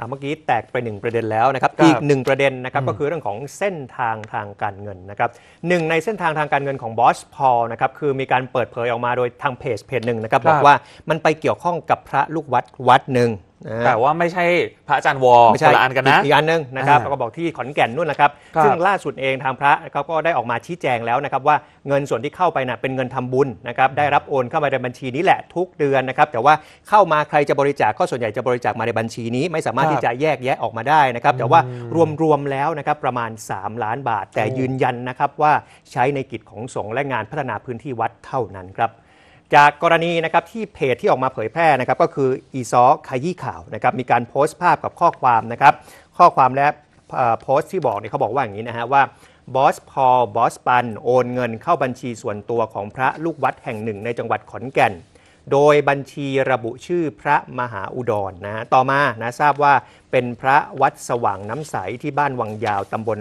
อ่าเมื่อกี้แตกไปหนึ่งประเด็นแล้วนะครับครับอีกหนึ่งประเด็นนะครับอืมก็คือเรื่องของเส้นทางทางการเงินนะครับหนึ่งในเส้นทางทางการเงินของบอสพอลนะครับคือมีการเปิดเผยออกมาโดยทางเพจเพจหนึ่งนะครับบอกว่ามันไปเกี่ยวข้องกับพระลูกวัดวัดหนึ่ง นะฮะแต่ว่าไม่ใช่พระอาจารย์วอไม่คใช่นละอันกันนะ อีกอันหนึงนะครับอ่าแล้วก็บอกที่ขอนแก่นนู่นนะครับ ครับซึ่งล่าสุดเองทางพระเขาก็ได้ออกมาชี้แจงแล้วนะครับว่าเงินส่วนที่เข้าไปน่ะเป็นเงินทำบุญนะครับได้รับโอนเข้ามาในบัญชีนี้แหละทุกเดือนนะครับแต่ว่าเข้ามาใครจะบริจาคก็ส่วนใหญ่จะบริจาคมาในบัญชีนี้ ไม่สามารถครับ ที่จะแยกแยะออกมาได้นะครับแต่ว่ารวมๆแล้วนะครับประมาณ 3 ล้านบาท แต่โอ้ยืนยันนะครับว่าใช้ในกิจของสงฆ์และงานพัฒนาพื้นที่วัดเท่านั้นครับ จากกรณีนะครับที่เพจที่ออกมาเผยแพร่นะครับก็คืออีซอขยี้ข่าวนะครับมีการโพสต์ภาพกับข้อความนะครับข้อความและโพสต์ที่บอกเนี่ยเขาบอกว่าอย่างนี้นะฮะว่าบอสพอลบอสปันโอนเงินเข้าบัญชีส่วนตัวของพระลูกวัดแห่งหนึ่งในจังหวัดขอนแก่น โดยบัญชีระบุชื่อพระมหาอุดรนะฮะต่อมานะทราบว่าเป็นพระวัดสว่างน้ำใสที่บ้านวังยาวตำบล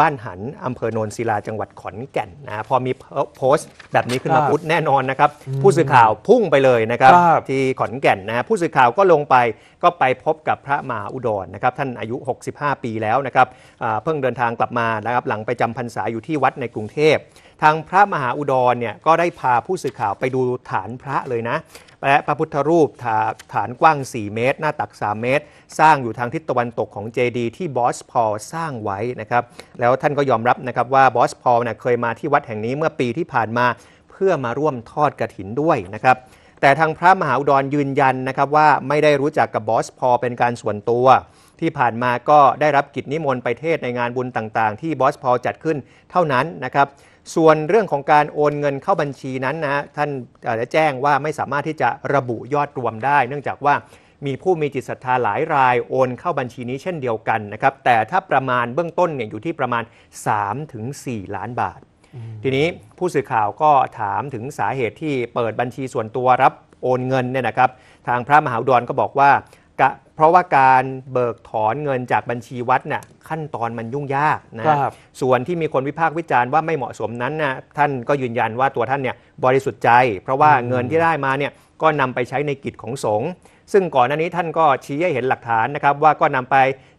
บ้านหันอำเภอโนนศิลาจังหวัดขอนแก่นนะฮะพอมีโพสต์แบบนี้ขึ้นมาครับปุ๊บแน่นอนนะครับ ผู้สื่อข่าวพุ่งไปเลยนะครับครับที่ขอนแก่นนะฮะผู้สื่อข่าวก็ลงไปก็ไปพบกับพระมหาอุดรนะครับ ท่านอายุ 65 ปีแล้วนะครับอ่าเพิ่งเดินทางกลับมานะครับหลังไปจำพรรษาอยู่ที่วัดในกรุงเทพทางพระมหาอุดรเนี่ยก็ได้พาผู้สื่อข่าวไปดูฐานพระเลยนะและพระพุทธรูปฐาฐานกว้าง 4 เมตร หน้าตัก 3 เมตร สร้างอยู่ทางทิศตะวันตกของเจดีที่บอสพอลสร้างไว้นะครับแล้วท่านก็ยอมรับนะครับว่าบอสพอลเนี่ยเคยมาที่วัดแห่งนี้เมื่อปีที่ผ่านมาเพื่อมาร่วมทอดกระถินด้วยนะครับแต่ทางพระมหาอุดรยืนยันนะครับว่าไม่ได้รู้จักกับบอสพอลเป็นการส่วนตัว ที่ผ่านมาก็ได้รับกิจนิมนต์ไปเทศในงานบุญต่างๆ ที่บอสพอลจัดขึ้นเท่านั้นนะครับ ส่วนเรื่องของการโอนเงินเข้าบัญชีนั้นนะท่านเอ่อได้แจ้งว่าไม่สามารถที่จะระบุยอดรวมได้ เนื่องจากว่ามีผู้มีจิตศรัทธาหลายรายโอนเข้าบัญชีนี้เช่นเดียวกันนะครับแต่ถ้าประมาณเบื้องต้นเนี่ยอยู่ที่ประมาณ 3-4 ล้านบาท ทีนี้ผู้สื่อข่าวก็ถามถึงสาเหตุที่เปิดบัญชีส่วนตัวรับโอนเงินเนี่ยนะครับ ทางพระมหาอุดรก็บอกว่ากะ เพราะว่าการเบิกถอนเงินจากบัญชีวัดน่ะขั้นตอนมันยุ่งยากนะครับ ส่วนที่มีคนวิพากษ์วิจารณ์ว่าไม่เหมาะสมนั้นนะท่านก็ยืนยันว่าตัวท่านเนี่ยบริสุทธิ์ใจ เพราะว่าเงินที่ได้มาเนี่ย ก็นำไปใช้ในกิจของสงฆ์ซึ่งก่อนหน้านี้ท่านก็ชี้ให้เห็นหลักฐานนะครับว่าก็นำไป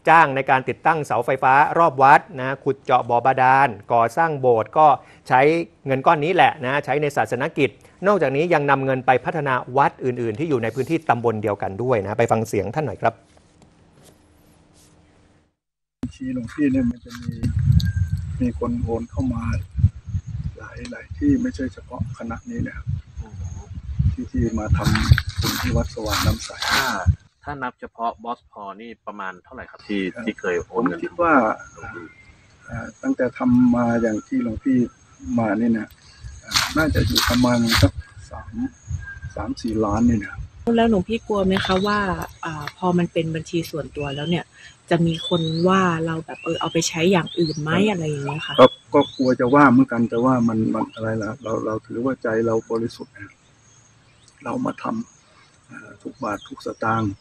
จ้างในการติดตั้งเสาไฟฟ้ารอบวัดนะขุดเจาะบ่อบาดาล ก่อสร้างโบสถ์ก็ใช้เงินก้อนนี้แหละนะใช้ในศาสนกิจ นอกจากนี้ยังนำเงินไปพัฒนาวัดอื่น ๆ ที่อยู่ในพื้นที่ตำบลเดียวกันด้วยนะไปฟังเสียงท่านหน่อยครับชีหลวงพี่เนี่ยมันจะมีมีคนโอนเข้ามาหลายหลายที่ไม่ใช่เฉพาะคณะนี้นะครับ ที่ที่มาทำบุญที่วัดสว่างน้ำใสถ้าถ้านับเฉพาะบอสพอนี่ประมาณเท่าไหร่ครับที่ที่เคยโอผนมเงินคิดว่าอ่าตั้งแต่ทำมาอย่างที่หลวงพี่มานี่นะอ่าน่าจะอยู่ประมาณสักสามสามสี่ล้านนี่นะ แล้วหลวงพี่กลัวไหมคะว่าอ่าพอมันเป็นบัญชีส่วนตัวแล้วเนี่ย จะมีคนว่าเราแบบเออเอาไปใช้อย่างอื่นไหมอะไรอย่างเงี้ยค่ะ ก็ก็กลัวจะว่าเหมือนกันแต่ว่ามันมันอะไรล่ะเราเราถือว่าใจเราบริสุทธิ์นะ เรามาทำทุกบาททุกสตางค์